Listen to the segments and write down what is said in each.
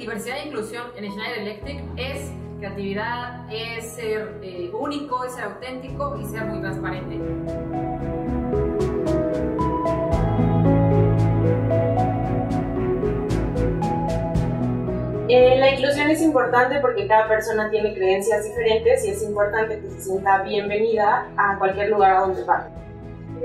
diversidad e inclusión en Schneider Electric es creatividad, es ser eh, único, es ser auténtico y ser muy transparente. Eh, la inclusión es importante porque cada persona tiene creencias diferentes y es importante que se sienta bienvenida a cualquier lugar a donde vaya.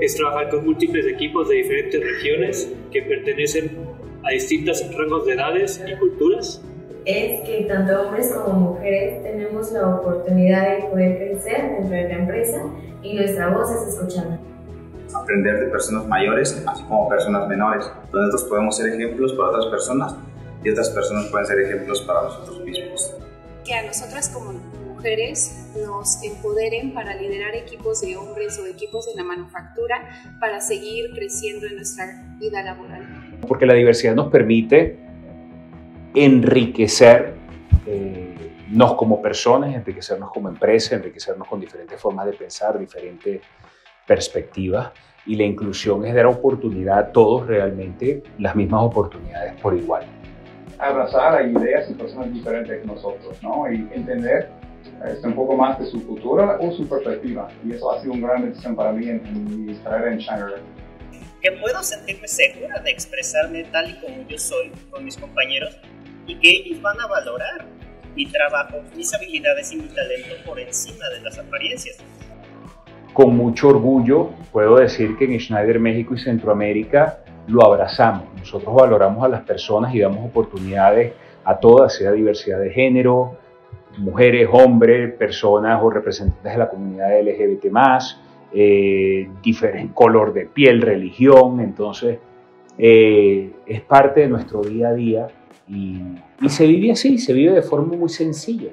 Es trabajar con múltiples equipos de diferentes regiones que pertenecen a distintos rangos de edades y culturas. Es que tanto hombres como mujeres tenemos la oportunidad de poder crecer dentro de la empresa y nuestra voz es escuchada aprender de personas mayores, así como personas menores, donde nosotros podemos ser ejemplos para otras personas y otras personas pueden ser ejemplos para nosotros mismos. Que a nosotras como mujeres nos empoderen para liderar equipos de hombres o equipos de la manufactura para seguir creciendo en nuestra vida laboral. Porque la diversidad nos permite enriquecernos eh, como personas, enriquecernos como empresa, enriquecernos con diferentes formas de pensar, diferentes perspectivas. Y la inclusión es dar oportunidad a todos realmente las mismas oportunidades por igual abrazar a ideas y personas diferentes que nosotros, ¿no? Y entender este, un poco más de su cultura o su perspectiva. Y eso ha sido una gran decisión para mí en, mi carrera en China Que puedo sentirme segura de expresarme tal y como yo soy con mis compañeros y que ellos van a valorar mi trabajo, mis habilidades y mi talento por encima de las apariencias. Con mucho orgullo puedo decir que en Schneider México y Centroamérica lo abrazamos. Nosotros valoramos a las personas y damos oportunidades a todas, sea diversidad de género, mujeres, hombres, personas o representantes de la comunidad LGBT eh, color de piel, religión, entonces eh, es parte de nuestro día a día y se vive así, se vive de forma muy sencilla.